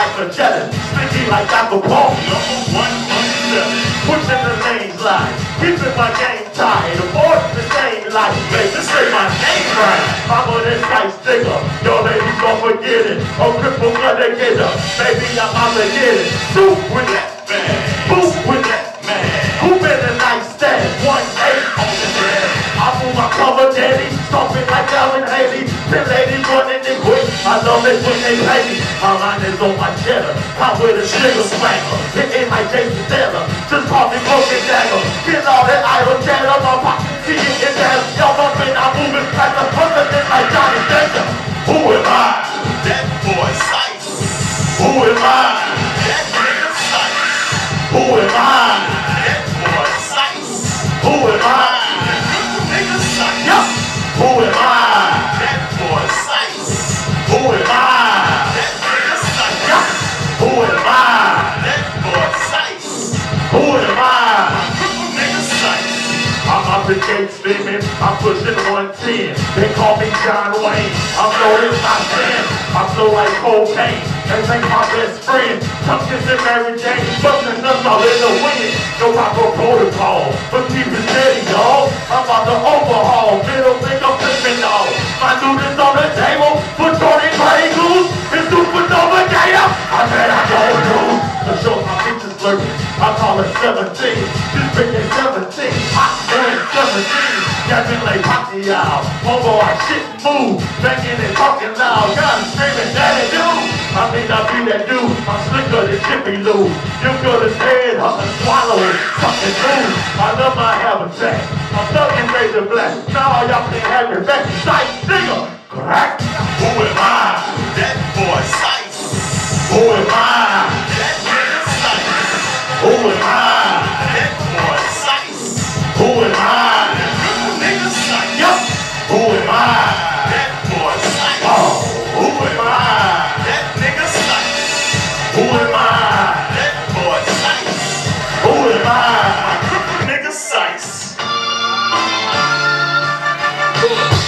like Magellan, sticky like Apple Paul. Number one unseven. Pushing the lanes line, keeping my game tight, avoiding the same life. This say my name right. I'm on this nice digger, your ladies gon' forget it. Oh, cripple gonna get her, baby I'm out to get it. Soup with that Man, boot with that man. Who been a nice stand? One eight on the bread. I move my cover daddy, stomping like Alvin Ailey. The ladies running it quick. I love it when they play me. My on my cheddar. I'm with a sugar swagger. Hitting like Jason Taylor. Just call me broken dagger. Get all that idle chatter. I'm the gate screaming, I'm pushing 110. They call me John Wayne, I'm loaded my sin. I flow like cocaine, they think my best friend. Some kissing Mary Jane, busting us all in the wind. No proper protocol, but keep it steady, y'all. I'm about to overhaul, middle finger flipping, y'all. My dude is on the table, for Jordan Grey Goose. It's supernova gator. I said I don't do. To show my pictures blurry, I call it 17. Catching like Pacquiao. Oh, Homo, I shit move. Banging and talking loud. Gun screaming, daddy do. I may not be that dude. I'm slicker than Jiffy Lube. You good as head, up and swallow it. Fucking move. I love my habitat. I'm thugging razor black. Now all y'all can't have your back. Sight, nigga. Crack. Who am I? That boy Sice. Who am I? That nigga Sice. Who am I?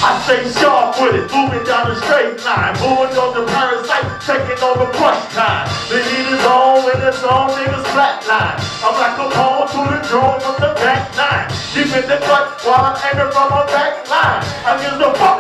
I stay sharp with it, moving down the straight line, moving on the parasite, taking over crush time. The heat is on when it's on, niggas flatline. I'm like a pawn to the drone from the back nine. Deep in the cut while I'm aiming from my back line. I give a fuck